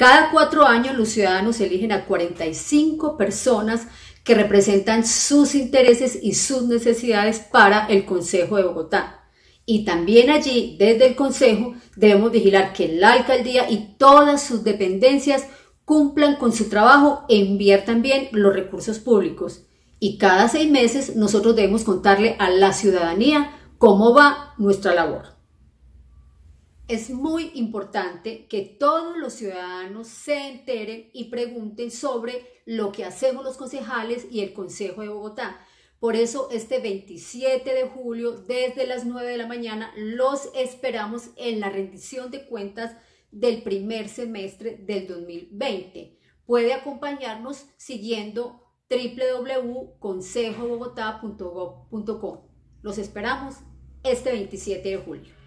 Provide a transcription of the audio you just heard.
Cada cuatro años los ciudadanos eligen a 45 personas que representan sus intereses y sus necesidades para el Consejo de Bogotá. Y también allí, desde el Consejo, debemos vigilar que la alcaldía y todas sus dependencias cumplan con su trabajo e inviertan bien los recursos públicos. Y cada seis meses nosotros debemos contarle a la ciudadanía cómo va nuestra labor. Es muy importante que todos los ciudadanos se enteren y pregunten sobre lo que hacemos los concejales y el Consejo de Bogotá. Por eso este 27 de julio, desde las 9 de la mañana, los esperamos en la rendición de cuentas del primer semestre del 2020. Puede acompañarnos siguiendo www.consejobogotá.gov.co. Los esperamos este 27 de julio.